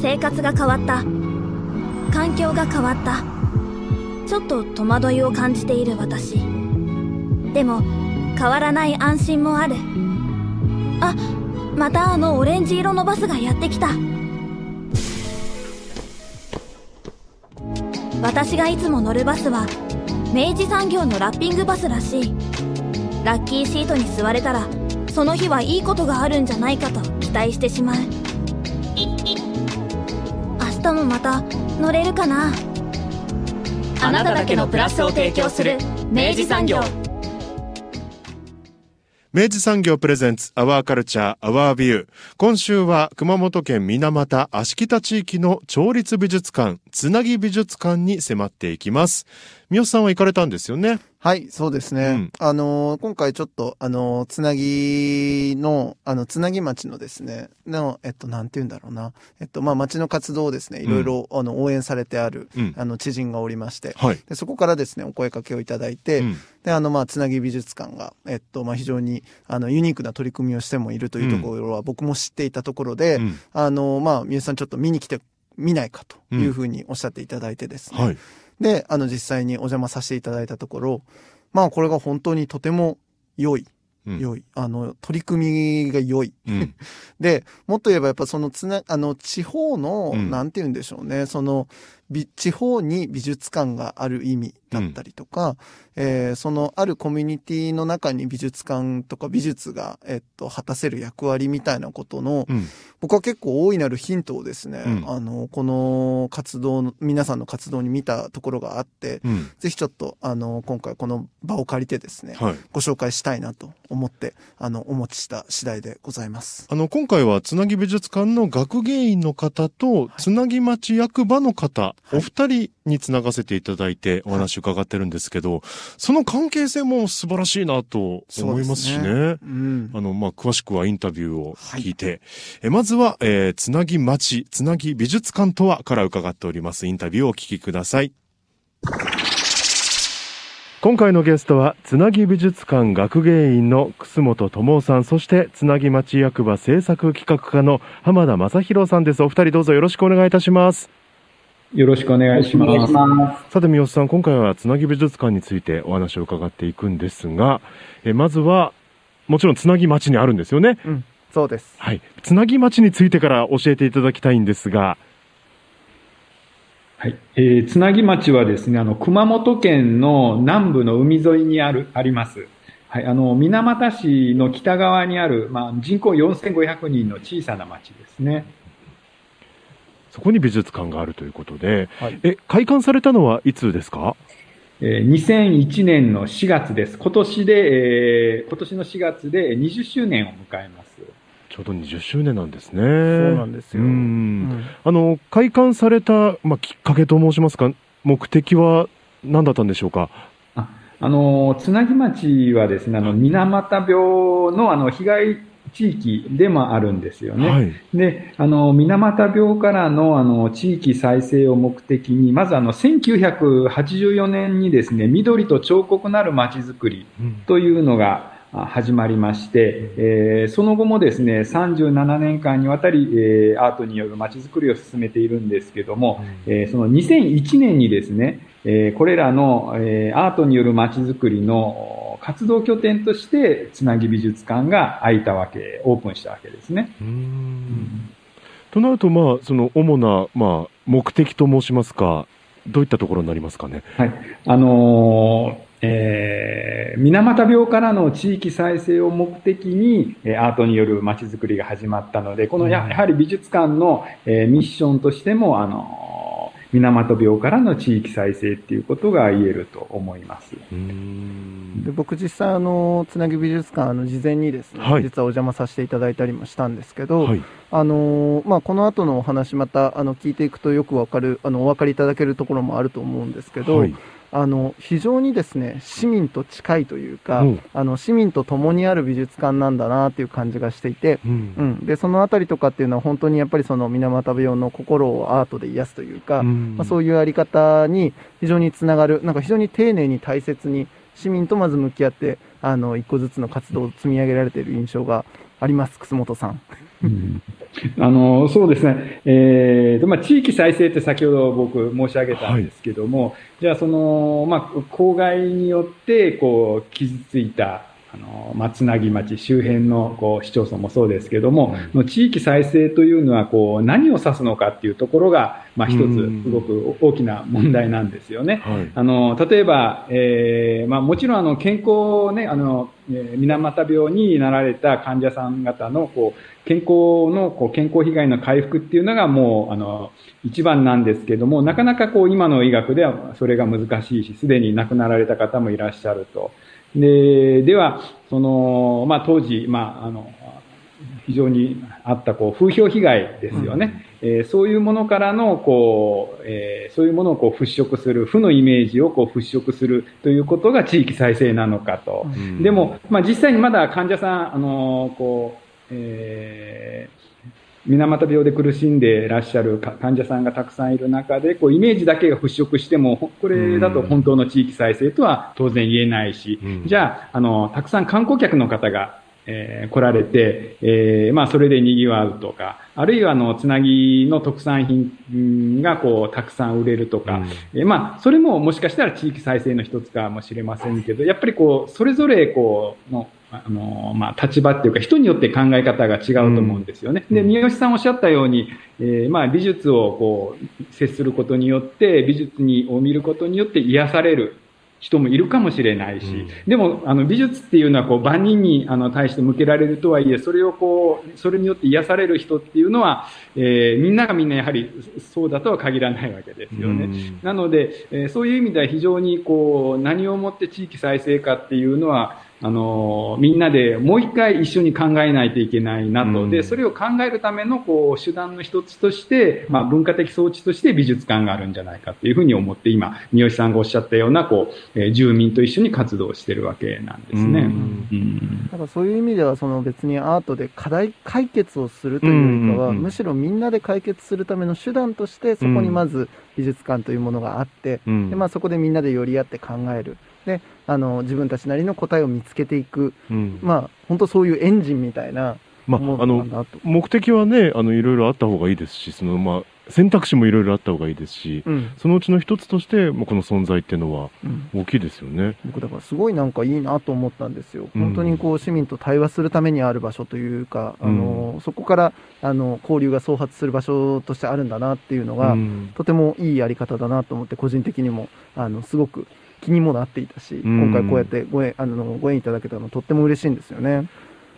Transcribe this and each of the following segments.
生活が変わった。環境が変わった。ちょっと戸惑いを感じている私。でも変わらない安心もある。あまたあのオレンジ色のバスがやってきた。私がいつも乗るバスは明治産業のラッピングバスらしい。ラッキーシートに座れたらその日はいいことがあるんじゃないかと期待してしまう。もまた乗れるかな？あなただけのプラスを提供する明治産業。明治産業プレゼンツアワーカルチャーアワービュー。今週は熊本県水俣芦北地域の町立美術館つなぎ美術館に迫っていきます三好さんは行かれたんですよね。はい、そうですね。うん。あのー今回ちょっと、あのーつなぎの、あの、つなぎ町のですね、の、えっと、なんて言うんだろうな。えっと、まあ、町の活動をですね、いろいろ、あの、応援されてある、うん。あの、知人がおりまして、はい、でそこからですね、お声かけをいただいて、うん。で、あの、まあ、つなぎ美術館が、えっと、まあ、非常に、あの、ユニークな取り組みをしてもいるというところは、僕も知っていたところで、うん。あの、まあ、皆さんちょっと見に来て、見ないかというふうにおっしゃっていただいてですね、はいで、あの、実際にお邪魔させていただいたところ、まあ、これが本当にとても良い、うん。良い、あの、取り組みが良い。うん。で、もっと言えばやっぱそのつな、あの、地方の、うん。なんて言うんでしょうね、その、び地方に美術館がある意味だったりとか、えーそのあるコミュニティの中に美術館とか美術が、えっと、果たせる役割みたいなことの、うん。僕は結構大いなるヒントをですね、うん。あの、この活動の、皆さんの活動に見たところがあって、うん。ぜひちょっと、あの、今回この場を借りてですね、はい。ご紹介したいなと思って、あの、お持ちした次第でございます。あの、今回はつなぎ美術館の学芸員の方と、つなぎ町役場の方、お二人につながせていただいてお話伺ってるんですけど、その関係性も素晴らしいなと思いますしね。そうん。あの、まあ、詳しくはインタビューを聞いて、えまずは、えーつなぎ町、つなぎ美術館とはから伺っております。インタビューをお聞きください。今回のゲストは、つなぎ美術館学芸員の楠本智夫さん、そして、つなぎ町役場制作企画課の浜田正宏さんです。お二人どうぞよろしくお願いいたします。よろしくお願いします。さて、三好さん、今回はつなぎ美術館についてお話を伺っていくんですが、えまずは、もちろんつなぎ町にあるんですよね。うん。そうです。はい。つなぎ町についてから教えていただきたいんですが、はい。えー、つなぎ町はですね、あの、熊本県の南部の海沿いにある、あります。はい。あの、水俣市の北側にある、まあ、人口4500人の小さな町ですね。そこに美術館があるということで、はいえ、開館されたのはいつですか？えー、2001年の4月です。今年で、えー、今年の4月で20周年を迎えます。ちょうど20周年なんですね。そうなんですよ。うんうんあの、開館された、まあ、きっかけと申しますか、目的は何だったんでしょうか？あの、つなぎ町はですね、あの、水俣病のあの、被害地域でもあるんですよね。はい。で、あの、水俣病からの、あの、地域再生を目的に、まずあの、1984年にですね、緑と彫刻なる街づくりうんというのがあ始まりまして、えーその後もですね、37年間にわたり、えーアートによる街づくりを進めているんですけども、えーその2001年にですね、えーこれらの、えーアートによる街づくりの活動拠点として、つなぎ美術館が開いたわけ、オープンしたわけですね。うんとなると、まあ、その主な、まあ、目的と申しますか、どういったところになりますかね？はい。あのーえー、水俣病からの地域再生を目的に、えーアートによる街づくりが始まったので、このやはり美術館の、えーミッションとしても、あのー水俣病からの地域再生っていうことが言えると思います。うんで僕実際あのつなぎ美術館あの事前にですね、はい実はお邪魔させていただいたりもしたんですけど、はい。あのまあこの後のお話またあの聞いていくとよくわかるあのお分かりいただけるところもあると思うんですけど、はい。あの非常にですね市民と近いというか、うん。あの市民と共にある美術館なんだなっていう感じがしていて、うん。うん、でそのあたりとかっていうのは本当にやっぱりその水俣病の心をアートで癒すというか、うん。まあ、そういうやり方に非常につながるなんか非常に丁寧に大切に市民とまず向き合ってあの一個ずつの活動を積み上げられている印象があります楠本さん。うん。あのそうですね、えーとまあ、地域再生って先ほど僕申し上げたんですけども、はい、じゃあその、まあ、公害によってこう傷ついたあの、松なぎ町周辺のこう市町村もそうですけども、うん、地域再生というのはこう何を指すのかっていうところが、まあ、一つすごく大きな問題なんですよね。はい、あの例えば、えーまあ、もちろんあの健康ねあの、えー、水俣病になられた患者さん方のこう健康のこう健康被害の回復っていうのがもうあの一番なんですけどもなかなかこう今の医学ではそれが難しいしすでに亡くなられた方もいらっしゃると。で、では、その、まあ、当時、まあ、あの、非常にあった、こう、風評被害ですよね。うん、えー、そういうものからの、こう、えー、そういうものをこう払拭する、負のイメージをこう払拭するということが地域再生なのかと。うん、でも、まあ、実際にまだ患者さん、あの、こう、えー、水俣病で苦しんでいらっしゃる患者さんがたくさんいる中で、こう、イメージだけが払拭しても、これだと本当の地域再生とは当然言えないし、うん、じゃあ、あの、たくさん観光客の方が、えー、来られて、えー、まあ、それで賑わうとか、あるいは、あの、つなぎの特産品が、こう、たくさん売れるとか、うん、えー、まあ、それももしかしたら地域再生の一つかもしれませんけど、やっぱりこう、それぞれ、こう、の、あの、まあ、立場っていうか、人によって考え方が違うと思うんですよね。うん、で、三好さんおっしゃったように、えー、まあ、美術をこう、接することによって、美術にを見ることによって癒される人もいるかもしれないし、うん、でも、あの、美術っていうのは、こう、万人に、あの、対して向けられるとはいえ、それをこう、それによって癒される人っていうのは、えー、みんながみんなやはりそうだとは限らないわけですよね。うん、なので、えー、そういう意味では非常に、こう、何をもって地域再生かっていうのは、あの、みんなでもう一回一緒に考えないといけないなと。うん、で、それを考えるための、こう、手段の一つとして、まあ、文化的装置として美術館があるんじゃないかっていうふうに思って、今、三好さんがおっしゃったような、こう、えー、住民と一緒に活動してるわけなんですね。うん。だからそういう意味では、その別にアートで課題解決をするというよりかは、むしろみんなで解決するための手段として、そこにまず美術館というものがあって、で、まあ、そこでみんなで寄り合って考える。であの自分たちなりの答えを見つけていく、うん、まあ本当そういうエンジンみたいなまあ、あの目的はねあのいろいろあった方がいいですしその、まあ、選択肢もいろいろあった方がいいですし、うん、そのうちの一つとして、まあ、この存在っていうのは大きいですよね、うん、僕だからすごいなんかいいなと思ったんですよ、本当にこう市民と対話するためにある場所というか、あのそこからあの交流が創発する場所としてあるんだなっていうのが、とてもいいやり方だなと思って個人的にもあのすごく気にもなっていたし、今回こうやってご縁あのご縁いただけたのとっても嬉しいんですよね。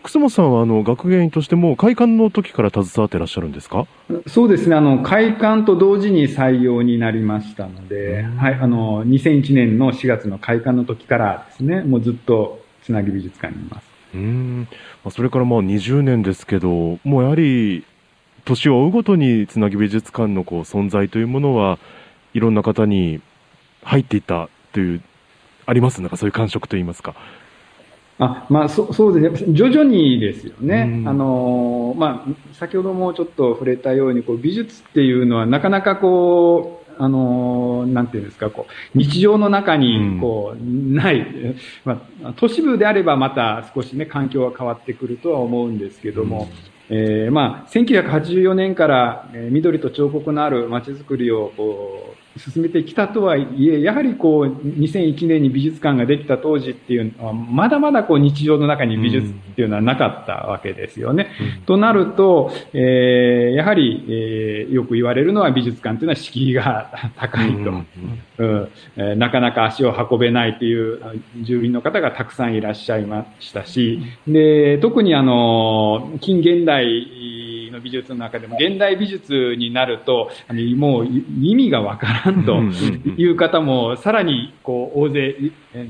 楠本さんはあの学芸員としても開館の時から携わってらっしゃるんですか？そうですね。あの開館と同時に採用になりましたので、はい、あの2001年の4月の開館の時からですねもうずっとつなぎ美術館にいます。うん。それからまあ20年ですけどもうやはり年を追うごとにつなぎ美術館のこう存在というものはいろんな方に入っていったという、あります？なんかそういう感触といいますか。あまあ、そそうですね。徐々にですよね。あの、まあ、先ほどもちょっと触れたように、こう、美術っていうのはなかなかこう、あの、なんていうんですか、こう、日常の中に、こう、ない、まあ、都市部であればまた少しね、環境は変わってくるとは思うんですけども、えー、まあ、1984年から、えー、緑と彫刻のある街づくりをこう進めてきたとはいえ、やはりこう、2001年に美術館ができた当時っていうのは、まだまだこう日常の中に美術っていうのはなかったわけですよね。うん、となると、えー、やはり、えー、よく言われるのは美術館っていうのは敷居が高いと、うんうんえー、なかなか足を運べないという住民の方がたくさんいらっしゃいましたし、で、特にあの、近現代の美術の中でも、現代美術になると、あのもう意味がわからんという方も、さらにこう大勢、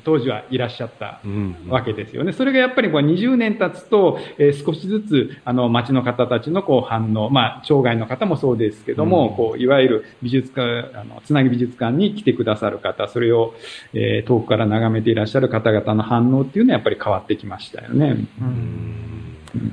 当時はいらっしゃったわけですよね。それがやっぱりこう20年経つと、えー、少しずつ、あの、町の方たちのこう反応、まあ、町外の方もそうですけども、こう、いわゆる美術館、あの、つなぎ美術館に来てくださる方、それを、えー、遠くから眺めていらっしゃる方々の反応っていうのはやっぱり変わってきましたよね。うん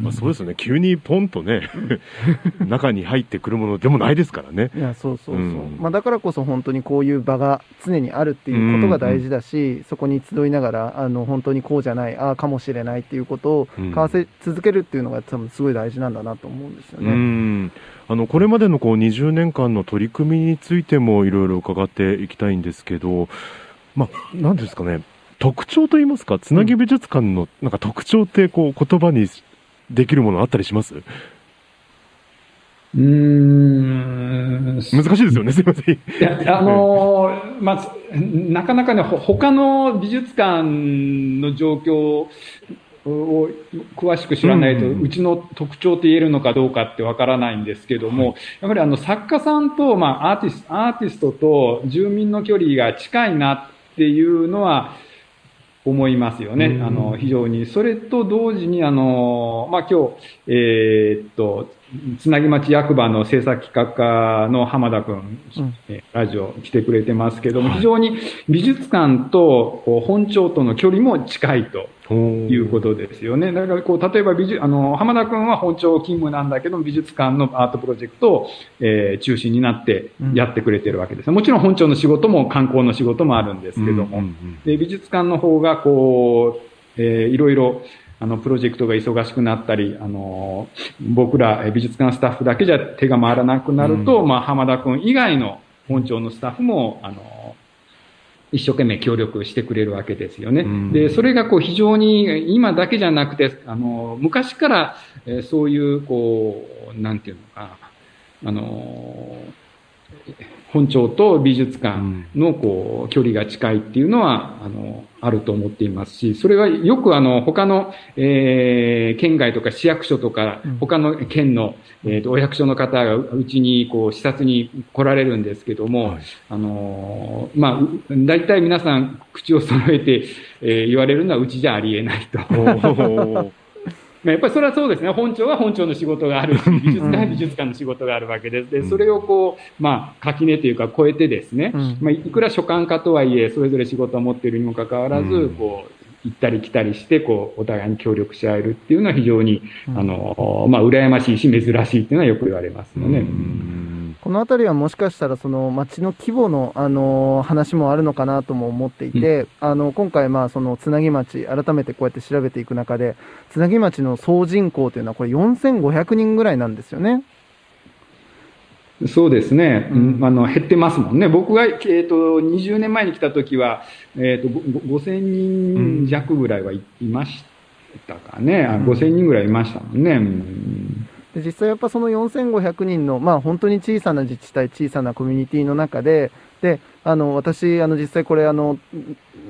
まあ、そうですよね。急にポンとね、中に入ってくるものでもないですからね。いや、そうそうそう。うんまあ、だからこそ本当にこういう場が常にあるっていうことが大事だし、そこに集いながら、あの、本当にこうじゃない、ああかもしれないっていうことをうん交わせ続けるっていうのが多分すごい大事なんだなと思うんですようね。ん。あの、これまでのこう20年間の取り組みについてもいろいろ伺っていきたいんですけど、まあ、なんですかね、特徴といいますか、つなぎ美術館のなんか特徴ってこう言葉にできるものあったりします？うーん。難しいですよね、すいません。いや、あのーまあ、なかなかね、ほ他の美術館の状況を詳しく知らないと、うんうんうんうちの特徴と言えるのかどうかってわからないんですけども、やはりあの作家さんと、まあ、アーティスト、アーティストと住民の距離が近いなっていうのは、思いますよね。うんあの、非常に。それと同時に、あの、まあ、今日、えーっと、つなぎ町役場の制作企画課の浜田君、うん。えーラジオ来てくれてますけども、はい。非常に美術館と本庁との距離も近いとということですよね。だからこう、例えば美術、あの、浜田君は本庁勤務なんだけど、美術館のアートプロジェクトを、えー中心になってやってくれてるわけです。もちろん本庁の仕事も観光の仕事もあるんですけども、うんうん。で美術館の方がこう、えーいろいろあのプロジェクトが忙しくなったり、あの僕らえー美術館スタッフだけじゃ手が回らなくなると、うんまあ、浜田君以外の本庁のスタッフもあの一生懸命協力してくれるわけですよね。うんで、それがこう非常に今だけじゃなくて、あの昔から、えーそういうこう、なんていうのかな、あの本庁と美術館のこう距離が近いっていうのは、あの、あると思っていますし、それはよくあの、他の、えー県外とか市役所とかうん、他の県の、えーとお役所の方がううちにこう視察に来られるんですけども、はい。あのーまあ、う大体皆さん口を揃えて、えー言われるのはうちじゃありえないと。まあ、やっぱりそれはそうですね。本庁は本庁の仕事がある。し、美術館は美術館の仕事があるわけで。す。で、それをこう、まあ、垣根というか超えてですね、うん。まあ、いくら所管家とはいえ、それぞれ仕事を持っているにもかかわらず、うん。こう、行ったり来たりして、こう、お互いに協力し合えるっていうのは非常に、うん。あの、まあ、羨ましいし、珍しいっていうのはよく言われますよね。うんこの辺りはもしかしたらその町の規模の、あの話もあるのかなとも思っていて、あの今回まあそのつなぎ町改めてこうやって調べていく中でつなぎ町の総人口というのはこれ4500人ぐらいなんですよね。そうですね、うん。うん。あの減ってますもんね、僕が、えー、と20年前に来た時は、えー、とごご5000人弱ぐらいはい,、ましたかね、あうん。5000人ぐらいいましたもんね。うんで実際やっぱその4500人の、まあ、本当に小さな自治体小さなコミュニティの中でであの私あの実際これあの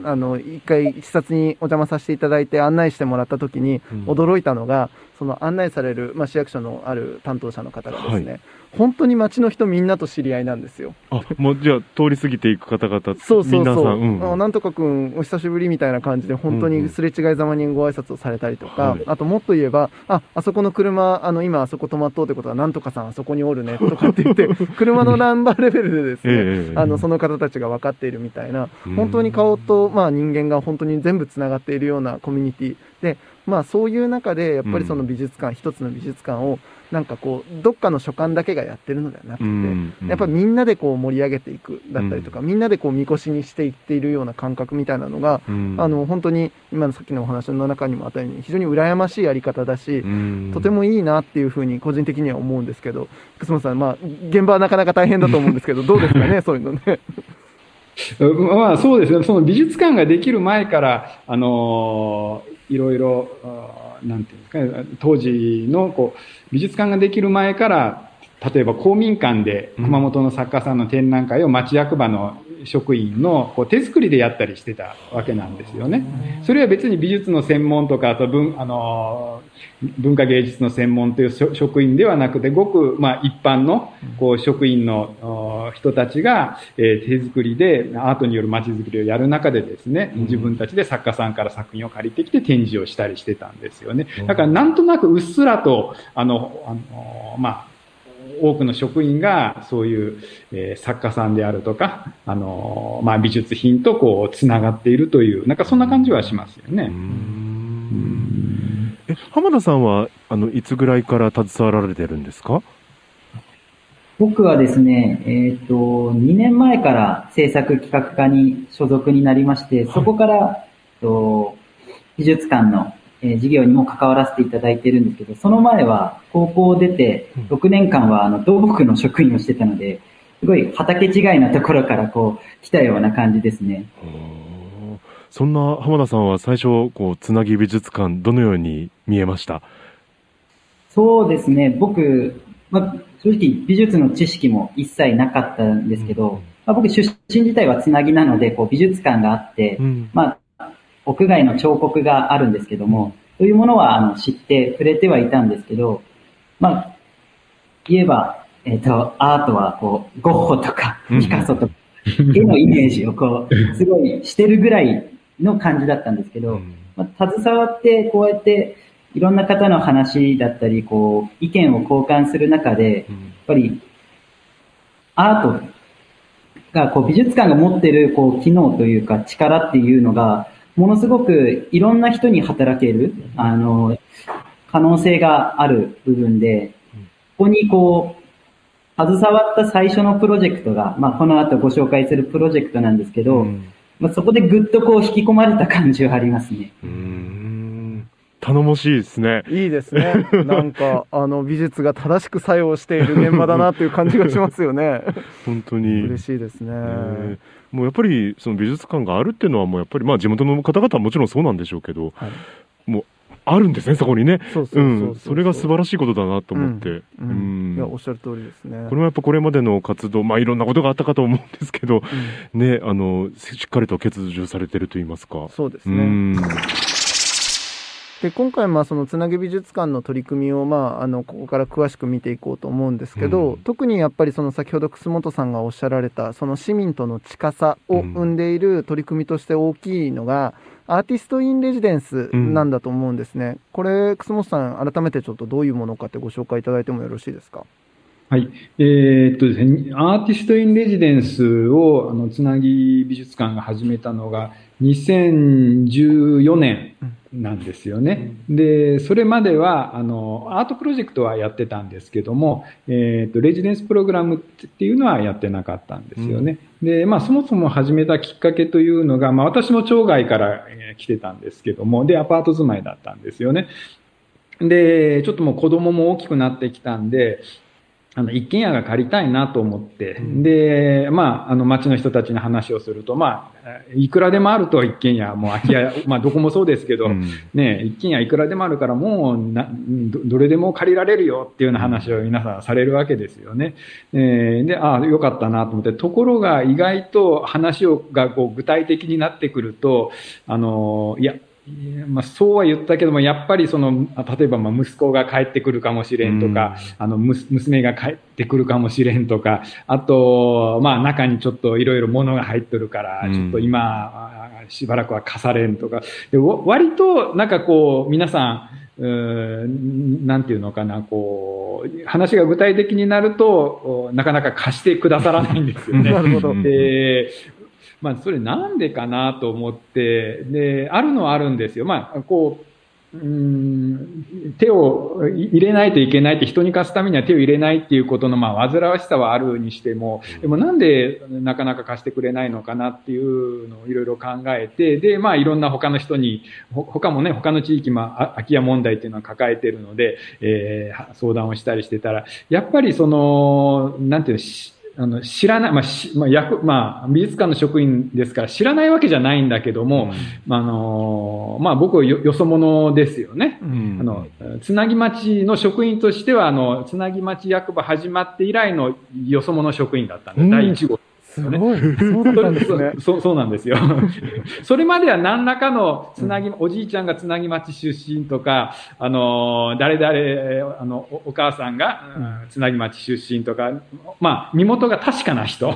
あの一回視察にお邪魔させていただいて案内してもらった時にうん。驚いたのが、その案内される、まあ、市役所のある担当者の方がですね、は本当に町の人みんなと知り合いなんですよ。あ、もうじゃあ通り過ぎていく方々、そうそう皆そう。うん。あなんとかくん、お久しぶりみたいな感じで、本当にすれ違いざまにご挨拶をされたりとか、はい。あともっと言えば、あ、あそこの車、あの、今あそこ止まっとうってことは、なんとかさんあそこにおるね、とかって言って、車のナンバーレベルでですね、ええあの、その方たちが分かっているみたいな、うん。本当に顔と、まあ人間が本当に全部つながっているようなコミュニティで、まあそういう中で、やっぱりその美術館、一つの美術館を、なんかこう、どっかの所管だけがやってるのではなくて、うんやっぱみんなでこう盛り上げていくだったりとか、みんなでこうみこしにしていっているような感覚みたいなのが、うん。あの本当に今のさっきのお話の中にもあったように非常に羨ましいやり方だし、うん。とてもいいなっていうふうに個人的には思うんですけど、楠本さん、まあ、現場はなかなか大変だと思うんですけど、どうですかね、そういうのね。まあそうですね、その美術館ができる前から、あのいろいろ、あなんていうんですか、当時のこう美術館ができる前から、例えば公民館で熊本の作家さんの展覧会を町役場の職員のこう手作りでやったりしてたわけなんですよね。それは別に美術の専門とか、あと文、あの、文化芸術の専門という職職員ではなくて、ごく、まあ、一般の、こう、職員のお人たちが、えー手作りで、アートによる街づくりをやる中でですね、自分たちで作家さんから作品を借りてきて展示をしたりしてたんですよね。だから、なんとなくうっすらと、あの、あの、まあ、多くの職員がそういう、えー作家さんであるとか、あのーまあ、美術品とこう、つながっているという、なんかそんな感じはしますよね。うん。え浜田さんは、あの、いつぐらいから携わられてるんですか？僕はですね、えっ、と、2年前から制作企画課に所属になりまして、そこから、と美術館の、えー授業にも関わらせていただいてるんですけど、その前は高校を出て6年間はあの土木の職員をしてたので、すごい畑違いなところからこう来たような感じですね。そんな浜田さんは最初、こう、つなぎ美術館、どのように見えました？そうですね、僕、まあ、正直美術の知識も一切なかったんですけど、まあ、僕出身自体はつなぎなので、こう美術館があって、うん。まあ、屋外の彫刻があるんですけども、そういうものはあの知って触れてはいたんですけど、まあ、言えば、えっ、と、アートはこう、ゴッホとか、うん。ピカソとか、絵のイメージをこう、すごいしてるぐらいの感じだったんですけど、まあ、携わってこうやっていろんな方の話だったり、こう、意見を交換する中で、やっぱり、アートが、こう、美術館が持ってる、こう、機能というか、力っていうのが、ものすごくいろんな人に働ける、あの、可能性がある部分で、ここにこう、携わった最初のプロジェクトが、まあ、この後ご紹介するプロジェクトなんですけど、うんまあ、そこでぐっとこう引き込まれた感じはありますね。うーん頼もしいですね。いいですね。なんか、あの、美術が正しく作用している現場だなっていう感じがしますよね。本当に。嬉しいですね。えーもうやっぱりその美術館があるっていうのはもうやっぱりまあ地元の方々はもちろんそうなんでしょうけど、はいもうあるんですねそこにね。それが素晴らしいことだなと思って。ううんんいや、おっしゃる通りですね。これもやっぱこれまでの活動、まあいろんなことがあったかと思うんですけど、ね、あの、しっかりと欠如されてると言いますか。そうですね。うん。で今回まあそのつなぎ美術館の取り組みをまああのここから詳しく見ていこうと思うんですけど、うん特にやっぱりその先ほど楠本さんがおっしゃられたその市民との近さを生んでいる取り組みとして大きいのが、アーティスト・イン・レジデンスなんだと思うんですね、これ楠本さん改めてちょっとどういうものかってご紹介いただいてもよろしいですか？はい。えーっとですね、アーティスト・イン・レジデンスを、あの、つなぎ美術館が始めたのが、2014年なんですよね。で、それまでは、あの、アートプロジェクトはやってたんですけども、えーっと、レジデンスプログラムっていうのはやってなかったんですよね。で、まあ、そもそも始めたきっかけというのが、まあ、私も町外からえー来てたんですけども、で、アパート住まいだったんですよね。で、ちょっともう子供も大きくなってきたんで、あの、一軒家が借りたいなと思って、で、まあ、あの、町の人たちに話をすると、まあ、いくらでもあると一軒家、もう空き家、まあ、どこもそうですけど、うん。ね、一軒家いくらでもあるから、もうなど、どれでも借りられるよっていうような話を皆さんされるわけですよね。えーで、ああ、よかったなと思って、ところが意外と話をがこう具体的になってくると、あの、いやまあ、そうは言ったけども、やっぱりその、あ例えばまあ息子が帰ってくるかもしれんとか、あの、む娘が帰ってくるかもしれんとか、あと、まあ中にちょっといろいろ物が入ってるから、うん。ちょっと今、あしばらくは貸されんとか、でわ割となんかこう、皆さん、うーんなんていうのかな、こう、話が具体的になると、おなかなか貸してくださらないんですよね。なるほど。うんで、まあ、それなんでかなと思って、で、あるのはあるんですよ。まあ、こう、うーん手を入れないといけないって人に貸すためには手を入れないっていうことのまあ煩わしさはあるにしても、でもなんでなかなか貸してくれないのかなっていうのをいろいろ考えて、で、まあいろんな他の人に、ほ他もね、他の地域もあ空き家問題っていうのは抱えてるので、えー相談をしたりしてたら、やっぱりその、なんていうの、しあの知らない、まあしまあ役まあ、美術館の職員ですから知らないわけじゃないんだけども、まああのまあ、僕はよよそ者ですよね。うんあの、つなぎ町の職員としては、あの、つなぎ町役場始まって以来のよそ者職員だったんで、うん第1号。すごい。そうだったんですね。そ うそうなんですよ。それまでは何らかのつなぎ、おじいちゃんがつなぎ町出身とか、あの、誰々、あの、おお母さんが、うんつなぎ町出身とか、まあ、身元が確かな人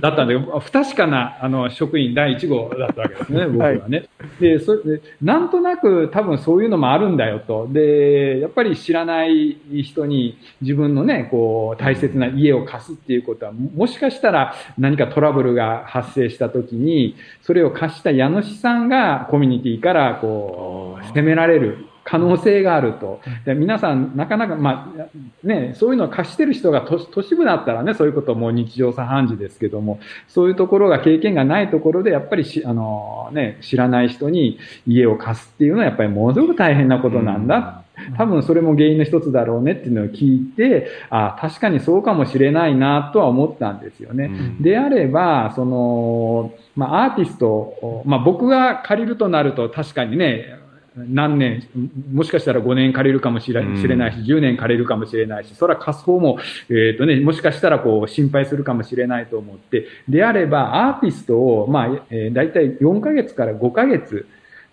だったんで、不確かな、あの、職員第1号だったわけですね、僕はね。で、それで、なんとなく多分そういうのもあるんだよと。で、やっぱり知らない人に自分のね、こう、大切な家を貸すっていうことは、もしかしたら何かトラブルが発生した時に、それを貸した家主さんがコミュニティからこう、責められる可能性があると。で皆さん、なかなか、まあ、ね、そういうのを貸してる人が都都市部だったらね、そういうことも日常茶飯事ですけども、そういうところが経験がないところで、やっぱりし、あの、ね、知らない人に家を貸すっていうのは、やっぱりものすごく大変なことなんだ。多分それも原因の一つだろうねっていうのを聞いて、あ確かにそうかもしれないなとは思ったんですよね。であれば、その、まあ、アーティスト、まあ、僕が借りるとなると確かにね、何年、もしかしたら5年借りるかもしれないし、10年借りるかもしれないし、それは貸す方も、えっ、ー、とね、もしかしたらこう心配するかもしれないと思って、であればアーティストを、まあ、えー、大体4ヶ月から5ヶ月、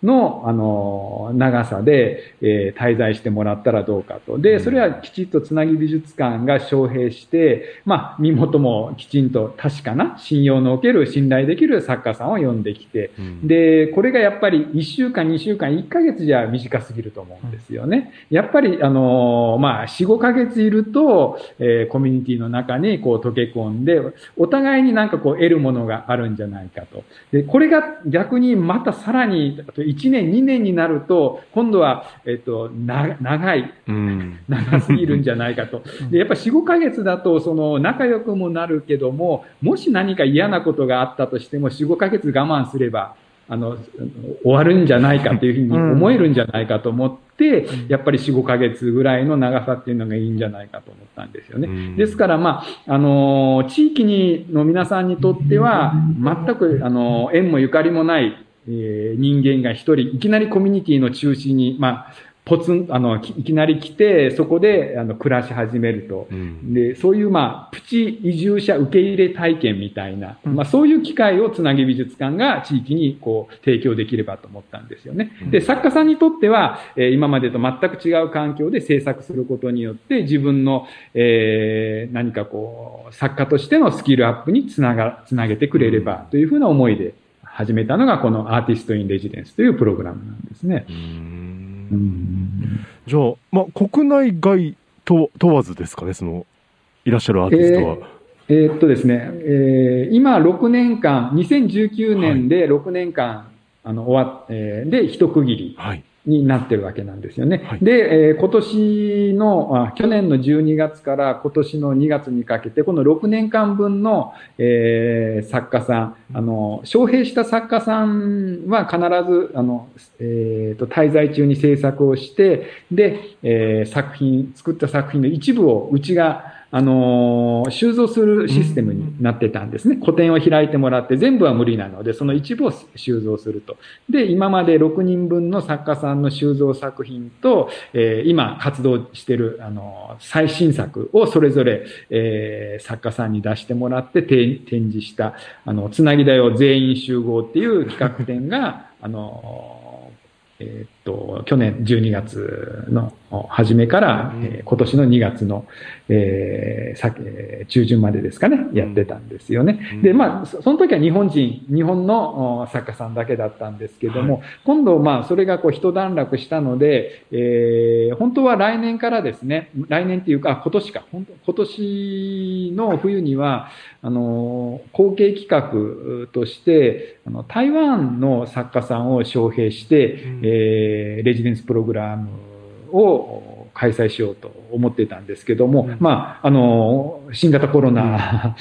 の、あの、長さで、えー、滞在してもらったらどうかと。で、それはきちっとつなぎ美術館が招聘して、まあ、身元もきちんと確かな、信用のおける、信頼できる作家さんを呼んできて、うん、で、これがやっぱり1週間、2週間、1ヶ月じゃ短すぎると思うんですよね。やっぱり、あの、まあ、4、5ヶ月いると、えー、コミュニティの中にこう溶け込んで、お互いになんかこう得るものがあるんじゃないかと。で、これが逆にまたさらに、1年、2年になると、今度は、えっと、な、長い、長すぎるんじゃないかと。で、やっぱ4、5ヶ月だと、その、仲良くもなるけども、もし何か嫌なことがあったとしても、4、5ヶ月我慢すれば、あの、終わるんじゃないかというふうに思えるんじゃないかと思って、やっぱり4、5ヶ月ぐらいの長さっていうのがいいんじゃないかと思ったんですよね。ですから、まあ、あの、地域にの皆さんにとっては、全く、あの、縁もゆかりもない、えー、人間が一人、いきなりコミュニティの中心に、まあ、ポツン、あの、いきなり来て、そこで、あの、暮らし始めると。うん、で、そういう、まあ、プチ移住者受け入れ体験みたいな、うん、まあ、そういう機会をつなぎ美術館が地域に、こう、提供できればと思ったんですよね。で、作家さんにとっては、えー、今までと全く違う環境で制作することによって、自分の、えー、何かこう、作家としてのスキルアップにつなが、つなげてくれればというふうな思いで、始めたのがこのアーティスト・イン・レジデンスというプログラムなんですね。じゃあ、まあ、国内外と問わずですかね、その、いらっしゃるアーティストは。えー、えー、っとですね、えー、今6年間、2019年で6年間、はい、あの、終わっ、えー、で、一区切り。はいになってるわけなんですよね。はい、で、えー、今年のあ、去年の12月から今年の2月にかけて、この6年間分の、えー、作家さん、あの、招聘した作家さんは必ず、あの、えっ、ー、と、滞在中に制作をして、で、えー、作品、作った作品の一部をうちが、あのー、収蔵するシステムになってたんですね。個展を開いてもらって全部は無理なので、その一部を収蔵すると。で、今まで6人分の作家さんの収蔵作品と、えー、今活動してる、あのー、最新作をそれぞれ、えー、作家さんに出してもらって展示した、あの、つなぎだよ全員集合っていう企画展が、あのーえっと、去年12月の初めから、えー、今年の2月の、えー、さえ中旬までですかね、やってたんですよね。うん、で、まあ、その時は日本人、日本の作家さんだけだったんですけども、はい、今度、まあ、それがこう一段落したので、えー、本当は来年からですね、来年っていうか、今年か、本当今年の冬には、あの、後継企画として、あの、台湾の作家さんを招聘して、うん、えー、レジデンスプログラムを開催しようと思ってたんですけども、うん、まあ、あの、新型コロナ、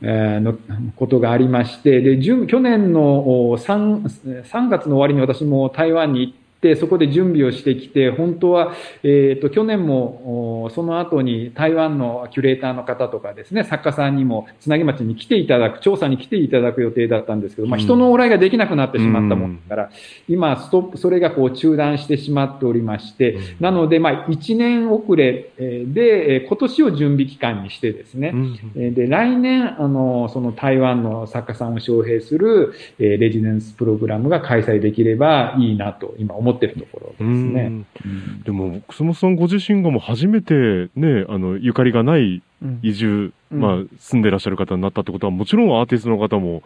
うん、のことがありまして、で、去年の 3, 3月の終わりに私も台湾に行って、で、そこで準備をしてきて、本当は、えっ、ー、と、去年も、その後に台湾のキュレーターの方とかですね、作家さんにも、つなぎ町に来ていただく、調査に来ていただく予定だったんですけど、まあ、人の往来ができなくなってしまったもんだから、うん、今、ストップ、それがこう中断してしまっておりまして、うん、なので、まあ、1年遅れで、今年を準備期間にしてですね、うん、で、来年、あの、その台湾の作家さんを招聘する、レジデンスプログラムが開催できればいいなと、今思思ってるところですね。でも、楠本さんご自身がも初めてね、あの、ゆかりがない移住、うん、まあ、住んでらっしゃる方になったってことは、もちろんアーティストの方も、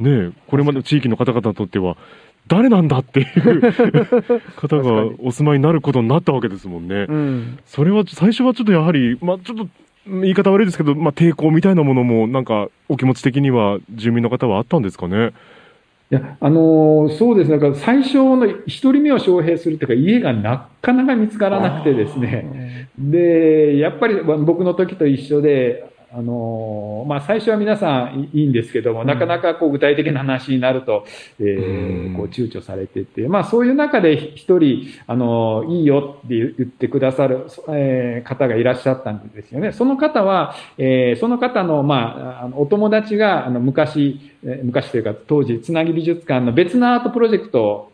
ね、これまで地域の方々にとっては、誰なんだっていう 方がお住まいになることになったわけですもんね。うん、それは最初はちょっとやはり、まあ、ちょっと言い方悪いですけど、まあ、抵抗みたいなものも、なんかお気持ち的には住民の方はあったんですかね？いや、あのーそうですね。だから最初の一人目を招聘するっていうか、家がなかなか見つからなくてですね。で、やっぱり僕の時と一緒で、あのーまあ、最初は皆さんいいいんですけども、なかなかこう具体的な話になると、えーこう躊躇されてて、まあ、そういう中で一人、あのーいいよって言ってくださる、えー方がいらっしゃったんですよね。その方は、えーその方の、まあ、お友達が、あの、昔、えー昔というか当時、つなぎ美術館の別のアートプロジェクトを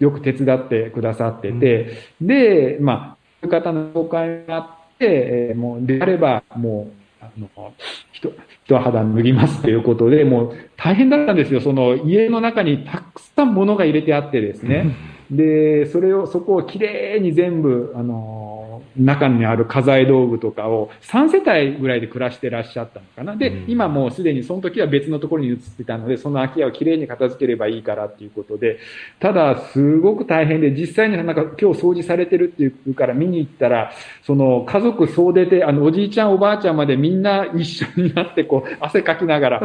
よく手伝ってくださってて、で、まあ、そういう方の紹介があって、えーもう、であれば、もう、あの、人、一肌脱ぎますということで、もう大変だったんですよ。その家の中にたくさん物が入れてあってですね。で、それを、そこをきれいに全部、あの、中にある家財道具とかを3世帯ぐらいで暮らしてらっしゃったのかな。で、今もうすでにその時は別のところに移ってたので、その空き家をきれいに片付ければいいからっていうことで、ただ、すごく大変で、実際になんか今日掃除されてるっていうから見に行ったら、その家族総出で、あの、おじいちゃんおばあちゃんまでみんな一緒になって、こう、汗かきながら、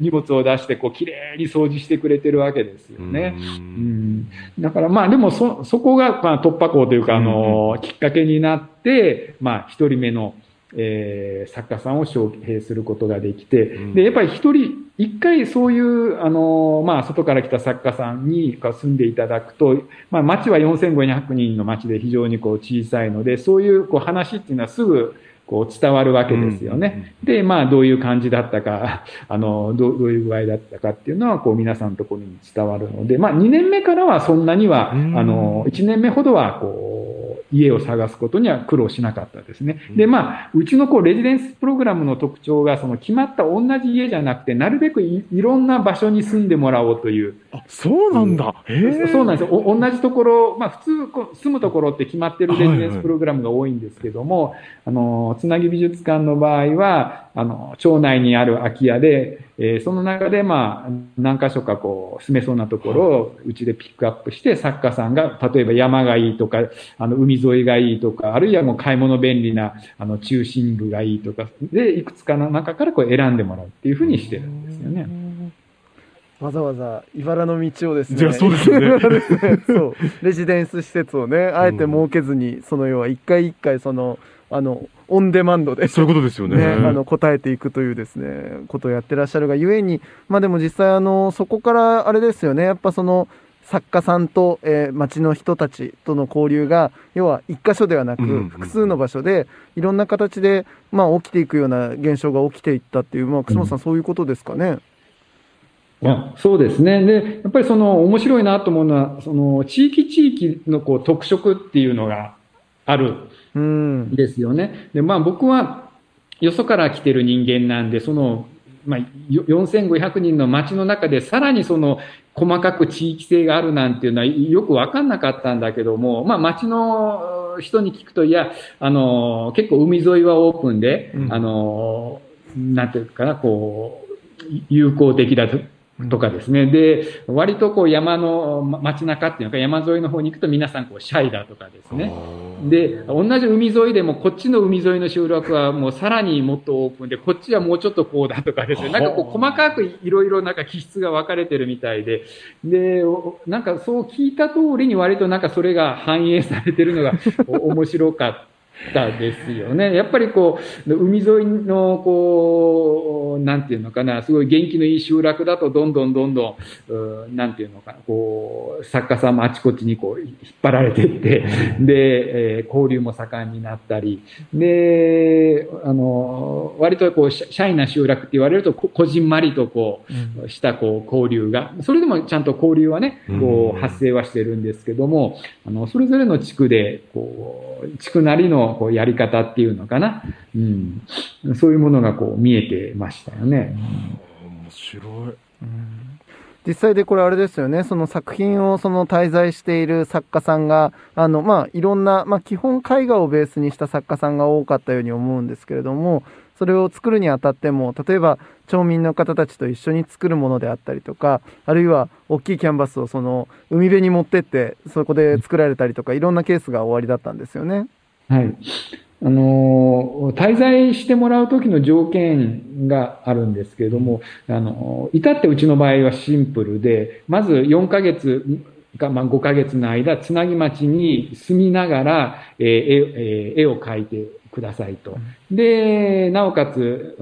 荷物を出して、こう、きれいに掃除してくれてるわけですよね。うんだからまあでもそ、そこがまあ突破口というか、あの、きっかけになって、まあ一人目の、えー作家さんを招聘することができて、で、やっぱり一人、一回そういう、あの、まあ外から来た作家さんにが住んでいただくと、まあ町は4500人の町で非常にこう小さいので、そういうこう話っていうのはすぐ、こう伝わるわけですよね。で、まあどういう感じだったか、あの、どうどういう具合だったかっていうのは、こう皆さんのところに伝わるので、まあ2年目からはそんなには、あの、1年目ほどは、こう、家を探すことには苦労しなかったですね。で、まあ、うちのこう、レジデンスプログラムの特徴が、その決まった同じ家じゃなくて、なるべくいいろんな場所に住んでもらおうという、あ、そうなんだ。へえ。そうなんですよ。お同じところ、まあ普通こう住むところって決まってるレジデンスプログラムが多いんですけども、あの、つなぎ美術館の場合は、あの、町内にある空き家で、えーその中でまあ何箇所かこう住めそうなところをうちでピックアップして作家さんが、例えば山がいいとか、あの海沿いがいいとか、あるいはもう買い物便利なあの中心部がいいとか、で、いくつかの中からこう選んでもらうっていうふうにしてるんですよね。わざわざ茨の道をですね。じゃあそうですよね そう。レジデンス施設をね、あえて設けずに、その要は一回一回その、あの、オンデマンドで。そういうことですよね。ね、あの答えていくというですねことをやってらっしゃるがゆえにまあでも実際あのそこからあれですよねやっぱその作家さんと、えー町の人たちとの交流が要は一箇所ではなく複数の場所でいろんな形で、まあ、起きていくような現象が起きていったっていう、まあ、楠本さん、そういうことですかね？いやそうですね。で、やっぱりその面白いなと思うのは、その地域地域のこう特色っていうのがあるですよね。で、まあ僕はよそから来てる人間なんで、その、まあ、よ4500人の街の中でさらにその細かく地域性があるなんていうのはよくわかんなかったんだけども、まあ街の人に聞くと、いや、あの、結構海沿いはオープンで、うんあの、なんていうかな、こう、友好的だと。とかですね。で、割とこう山のま街中っていうのか山沿いの方に行くと皆さんこうシャイだとかですね。で、同じ海沿いでもこっちの海沿いの集落はもうさらにもっとオープンで、こっちはもうちょっとこうだとかですね。なんかこう細かくいろいろなんか気質が分かれてるみたいで、で、おなんかそう聞いた通りに割となんかそれが反映されてるのがお面白かったたですよね。やっぱりこう、海沿いのこう、なんていうのかな、すごい元気のいい集落だとどんどんどんどん、うなんていうのかな、こう、作家さんもあちこちにこう引っ張られていって、で、えー交流も盛んになったり、で、あの、割とこう、シャイな集落って言われると、ここじんまりとこう、したこう交流が、それでもちゃんと交流はね、こうん。う発生はしてるんですけども、あの、それぞれの地区で、こう、地区なりのこうやり方っていうのかな、うん、そういうものがこう見えてましたよね。面白い。実際でこれあれですよね、その作品をその滞在している作家さんが、あの、まあ、いろんな、まあ、基本絵画をベースにした作家さんが多かったように思うんですけれども、それを作るにあたっても、例えば町民の方たちと一緒に作るものであったりとか、あるいは大きいキャンバスをその海辺に持ってって、そこで作られたりとか、いろんなケースが終わりだったんですよね。はい。あの、滞在してもらう時の条件があるんですけれども、あの、至ってうちの場合はシンプルで、まず4ヶ月が、まあ、5ヶ月の間、つなぎ町に住みながら、えー、絵絵を描いてくださいと。で、なおかつ、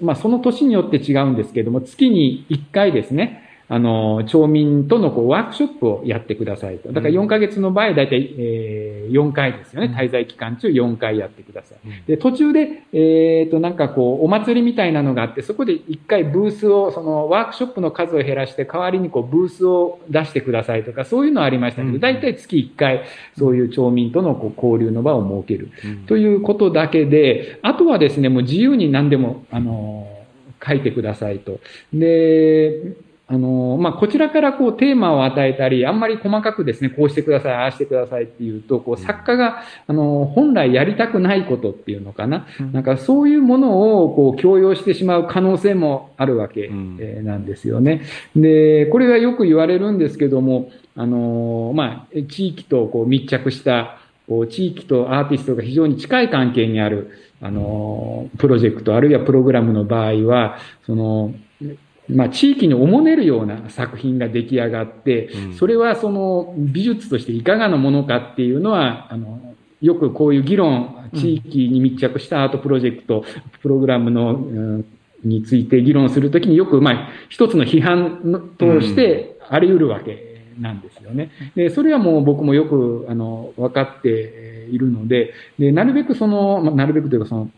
まあ、その年によって違うんですけれども、月に1回ですね、あの、町民とのこうワークショップをやってくださいと。だから4ヶ月の場合、だいたい、えー、4回ですよね。滞在期間中4回やってください。で、途中で、えっ、ー、と、なんかこう、お祭りみたいなのがあって、そこで1回ブースを、そのワークショップの数を減らして、代わりにこう、ブースを出してくださいとか、そういうのはありましたけど、だいたい月1回、そういう町民とのこう交流の場を設ける。ということだけで、あとはですね、もう自由に何でも、あの、書いてくださいと。で、あの、まあ、こちらからこうテーマを与えたり、あんまり細かくですね、こうしてください、ああしてくださいっていうと、こう作家が、あの、本来やりたくないことっていうのかな。なんかそういうものをこう強要してしまう可能性もあるわけなんですよね。で、これがよく言われるんですけども、あの、まあ、地域とこう密着した、こう地域とアーティストが非常に近い関係にある、あの、プロジェクトあるいはプログラムの場合は、その、まあ、地域におもねるような作品が出来上がって、それはその美術としていかがなものかっていうのは、あの、よくこういう議論、地域に密着したアートプロジェクト、プログラムの、うんについて議論するときによく、まあ、一つの批判としてあり得るわけなんですよね。で、それはもう僕もよく、あの、分かっているので、で、なるべくその、なるべくというかその、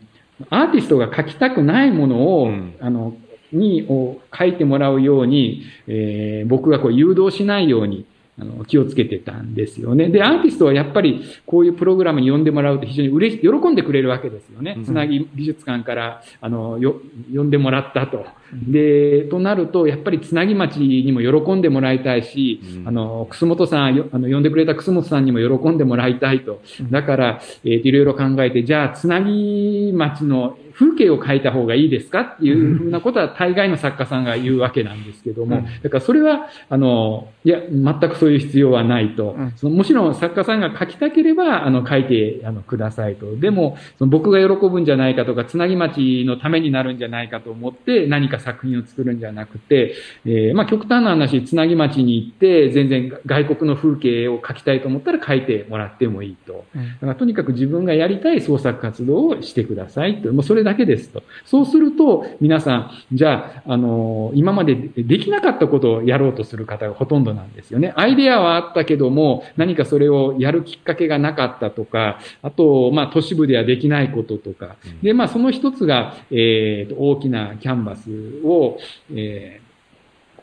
アーティストが書きたくないものを、うん、あの、に、を書いてもらうように、えー、僕がこう誘導しないように、あの、気をつけてたんですよね。で、アーティストはやっぱりこういうプログラムに呼んでもらうと非常に嬉し、喜んでくれるわけですよね。つなぎ美術館から、あの、よ、呼んでもらったと。で、となると、やっぱりつなぎ町にも喜んでもらいたいし、あの、楠本さん、あの、呼んでくれた楠本さんにも喜んでもらいたいと。だから、えっ、ー、と、いろいろ考えて、じゃあ、つなぎ町の風景を描いた方がいいですかっていうふうなことは大概の作家さんが言うわけなんですけども、だからそれは、あの、いや、全くそういう必要はないと。そのもちろん作家さんが書きたければ、あの、書いて、あの、くださいと。でも、その僕が喜ぶんじゃないかとか、つなぎ町のためになるんじゃないかと思って何か作品を作るんじゃなくて、えー、まあ、極端な話、つなぎ町に行って、全然外国の風景を描きたいと思ったら書いてもらってもいいと。だからとにかく自分がやりたい創作活動をしてくださいと。もうそれだだけですと。そうすると、皆さん、じゃあ、あの、今までできなかったことをやろうとする方がほとんどなんですよね。アイデアはあったけども、何かそれをやるきっかけがなかったとか、あと、まあ、都市部ではできないこととか。で、まあ、その一つが、えー、大きなキャンバスを、えー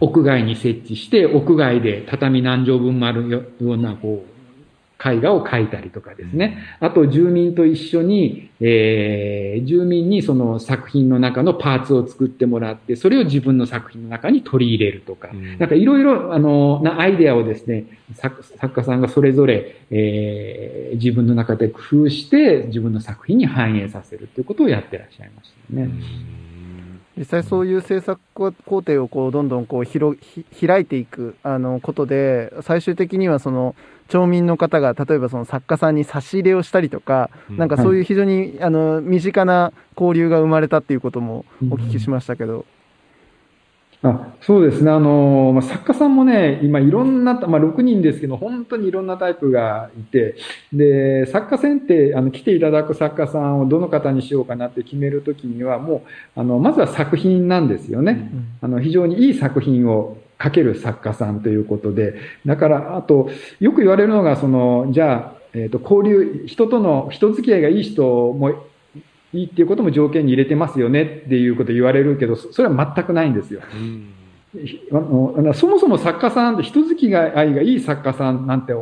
屋外に設置して、屋外で畳何畳分もあるような、こう、絵画を描いたりとかですね。あと、住民と一緒に、えー、住民にその作品の中のパーツを作ってもらって、それを自分の作品の中に取り入れるとか、うん、なんかいろいろ、あの、なアイデアをですね、作作家さんがそれぞれ、えー、自分の中で工夫して、自分の作品に反映させるということをやってらっしゃいましたね。うん実際そういう制作工程をこうどんどんこう広開いていくあのことで最終的にはその町民の方が例えばその作家さんに差し入れをしたりとか、なんかそういう非常に、あの身近な交流が生まれたっていうこともお聞きしましたけど。あそうですね。あの、まあ、作家さんもね、今いろんな、まあ、6人ですけど、本当にいろんなタイプがいて、で、作家選定、あの、来ていただく作家さんをどの方にしようかなって決めるときには、もう、あの、まずは作品なんですよね。あの、非常にいい作品を書ける作家さんということで、だから、あと、よく言われるのが、その、じゃあ、えっ、ー、と、交流、人との、人付き合いがいい人もいいっていうことも条件に入れてますよねっていうこと言われるけど、それは全くないんですよ。うんあのそもそも作家さんって人付き合いがいい作家さんなんて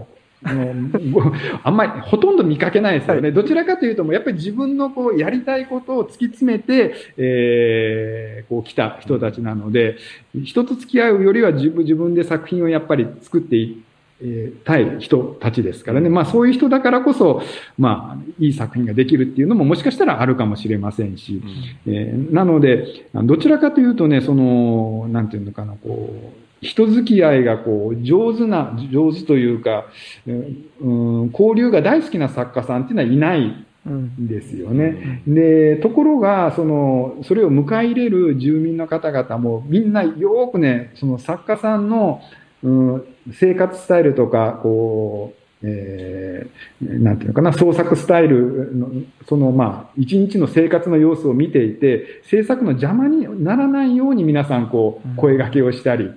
あのあんまりほとんど見かけないですよね。はい、どちらかというともやっぱり自分のこうやりたいことを突き詰めて、えー、こう来た人たちなので、人と付き合うよりは自分自分で作品をやっぱり作っていえー、対人たちですからね。まあそういう人だからこそ、まあいい作品ができるっていうのももしかしたらあるかもしれませんし、うん、えー、なので、どちらかというとね、その、なんていうのかな、こう、人付き合いがこう上手な、上手というか、うん、交流が大好きな作家さんっていうのはいないんですよね。で、ところが、その、それを迎え入れる住民の方々もみんなよくね、その作家さんの、うん、生活スタイルとか、こう、えー、なんていうのかな、創作スタイルの、そのまあ、一日の生活の様子を見ていて、制作の邪魔にならないように皆さんこう、声掛けをしたり、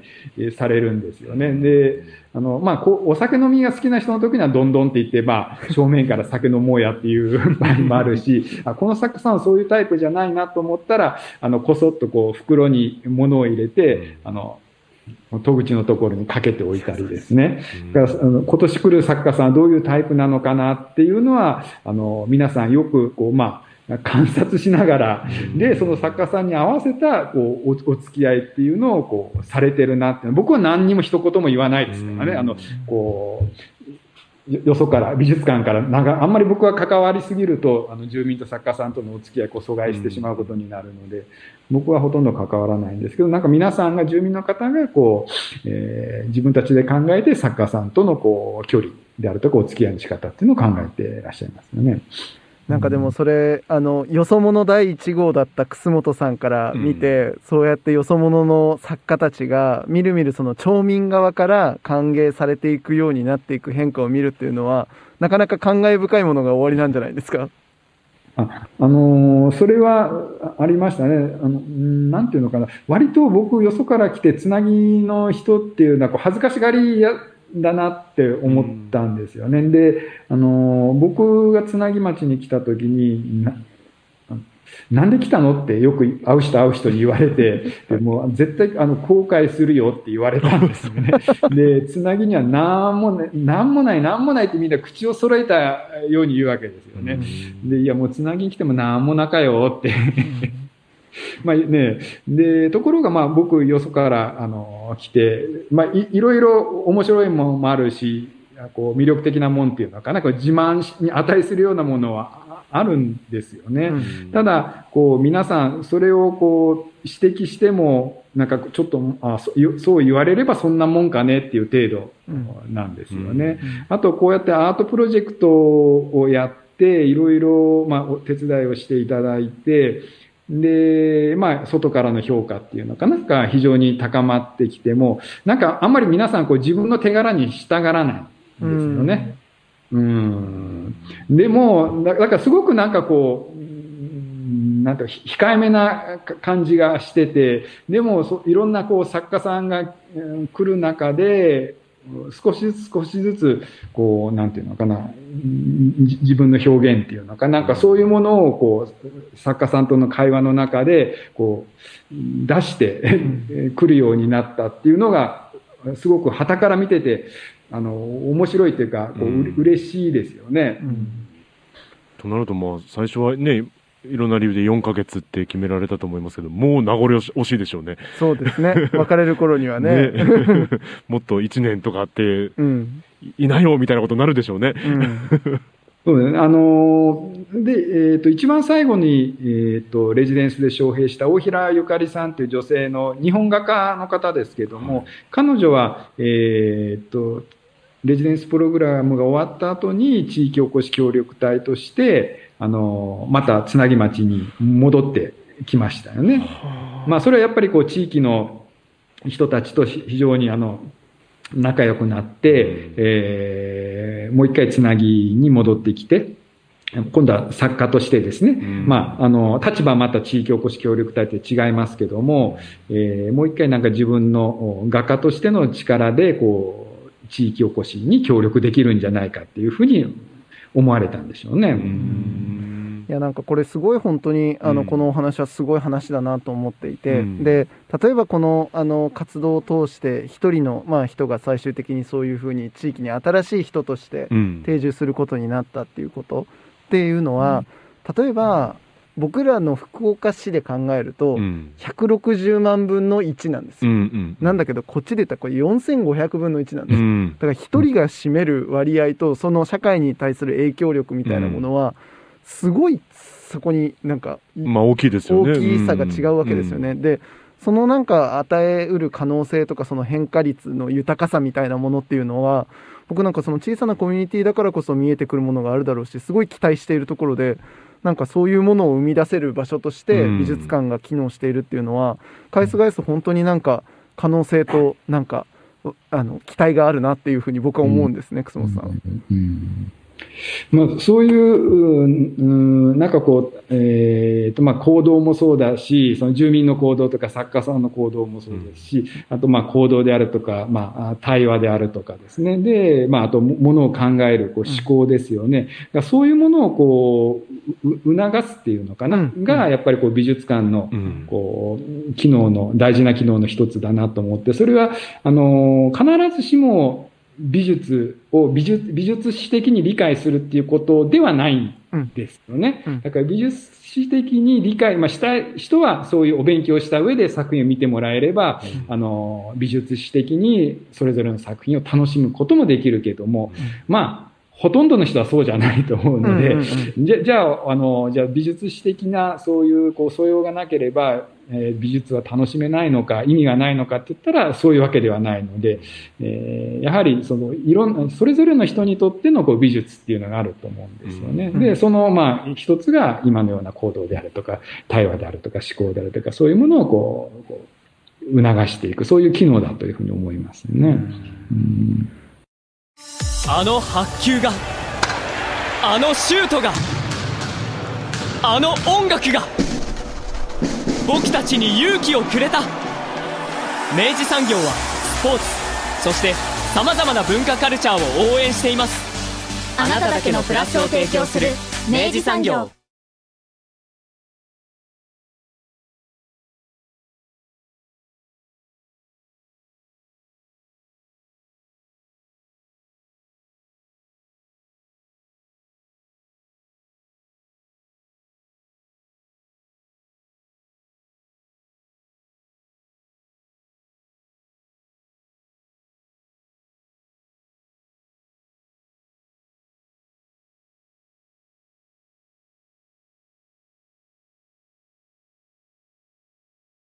されるんですよね。で、あの、まあ、こう、お酒飲みが好きな人の時にはどんどんって言って、まあ、正面から酒飲もうやっていう 場合もあるし、あこの作家さんはそういうタイプじゃないなと思ったら、あの、こそっとこう、袋に物を入れて、あの、戸口のところにかけておいたりですね。だからあの今年来る作家さんはどういうタイプなのかなっていうのは、あの、皆さんよく、こう、まあ、観察しながら、で、その作家さんに合わせた、こう、お、お付き合いっていうのを、こう、されてるなって。僕は何にも一言も言わないですからね。あの、こう、よそから、美術館からなんか、あんまり僕は関わりすぎると、あの、住民と作家さんとのお付き合いを阻害してしまうことになるので、僕はほとんど関わらないんですけど、なんか皆さんが、住民の方が、こう、えー、自分たちで考えて作家さんとの、こう、距離であるとか、お付き合いの仕方っていうのを考えていらっしゃいますよね。なんかでもそれ、あの、よそ者第1号だった楠本さんから見て、うん、そうやってよそ者の作家たちが、みるみるその町民側から歓迎されていくようになっていく変化を見るっていうのは、なかなか感慨深いものが終わりなんじゃないですか？あ、あのー、それはありましたね。あの、なんていうのかな。割と僕、よそから来て、つなぎの人っていうのは、こう恥ずかしがりや、だなって思ったんですよね。うん、で、あの、僕がつなぎ町に来た時に、ななんで来たのってよく会う人会う人に言われて、でも絶対あの後悔するよって言われたんですよね。で、つなぎには何もない、何もない、何もないってみんな口を揃えたように言うわけですよね。で、いやもうつなぎに来ても何もなかよって まあね、で、ところがまあ僕よそからあの来て、まあいいろいろ面白いものもあるし、こう魅力的なもんっていうのかな、こう自慢に値するようなものはあるんですよね。うん、ただ、こう皆さんそれをこう指摘しても、なんかちょっとあそう言われればそんなもんかねっていう程度なんですよね。あとこうやってアートプロジェクトをやって、いろいろまあお手伝いをしていただいて、で、まあ、外からの評価っていうのかなんか非常に高まってきても、なんかあんまり皆さんこう自分の手柄に従らないんですよね。うん。でも、だからすごくなんかこう、なんて控えめな感じがしてて、でもいろんなこう作家さんが来る中で、少しずつ少しずつ、こう、なんていうのかな、自分の表現っていうのか、な。んかそういうものを、こう、作家さんとの会話の中で、こう、出してくるようになったっていうのが、すごく旗から見てて、あの、面白いっていうか、こう、うん、嬉しいですよね。うん、となると、まあ、最初はね、いろんな理由で4ヶ月って決められたと思いますけど、もう名残惜しいでしょうね。そうですね。別れる頃にはね。ね もっと1年とかあって、うん、いないよみたいなことになるでしょうね。うんそうですね。あので、えっ、ー、と、一番最後に、えっ、ー、と、レジデンスで招聘した大平ゆかりさんという女性の日本画家の方ですけども、彼女は、えっ、ー、と、レジデンスプログラムが終わった後に地域おこし協力隊として、あの、またつなぎ町に戻ってきましたよね。まあ、それはやっぱりこう、地域の人たちと非常にあの、仲良くなって、えー、もう一回つなぎに戻ってきて、今度は作家としてですね、うん、まあ、あの、立場はまた地域おこし協力隊って違いますけども、えー、もう一回なんか自分の画家としての力で、こう、地域おこしに協力できるんじゃないかっていうふうに思われたんでしょうね。いやなんかこれすごい本当にあのこのお話はすごい話だなと思っていて、うん、で例えばこのあの活動を通して一人のまあ人が最終的にそういうふうに地域に新しい人として定住することになったっていうことっていうのは、例えば僕らの福岡市で考えると、160万分の1なんですよ、うんうん、なんだけどこっちで言ったらこれ4500分の1なんです、うん、だから1人が占める割合とその社会に対する影響力みたいなものはすごいそこになんか、まあ、大きいですよね。大きさが違うわけですよね、でそのなんか与えうる可能性とかその変化率の豊かさみたいなものっていうのは僕なんかその小さなコミュニティだからこそ見えてくるものがあるだろうしすごい期待しているところでなんかそういうものを生み出せる場所として美術館が機能しているっていうのは、返す返す本当になんか可能性となんかあの期待があるなっていうふうに僕は思うんですね、楠本さん。うんまあ、そういう、うん、なんかこう、えーとまあ、行動もそうだし、その住民の行動とか作家さんの行動もそうですし、うん、あとまあ行動であるとか、まあ、対話であるとかですね。で、まあ、あとものを考えるこう思考ですよね。うん、そういうものをこう、促すっていうのかな、うん、が、やっぱりこう美術館の、こう、機能の、大事な機能の一つだなと思って、それは、あの、必ずしも、美術を美術、美術史的に理解するっていうことではないんですよね。うん。うん、だから美術史的に理解、まあ、したい人はそういうお勉強した上で作品を見てもらえれば、うん、あの、美術史的にそれぞれの作品を楽しむこともできるけども、まあ、ほとんどの人はそうじゃないと思うので、じゃ、じゃあ、あの、じゃあ美術史的なそういう、こう、素養がなければ、えー、美術は楽しめないのか、意味がないのかって言ったら、そういうわけではないので、えー、やはり、その、いろんな、それぞれの人にとってのこう美術っていうのがあると思うんですよね。で、その、まあ、一つが今のような行動であるとか、対話であるとか、思考であるとか、そういうものをこう、こう促していく、そういう機能だというふうに思いますね。うんあの発球があのシュートがあの音楽が僕たちに勇気をくれた。明治産業はスポーツそしてさまざまな文化カルチャーを応援しています。あなただけのプラスを提供する明治産業。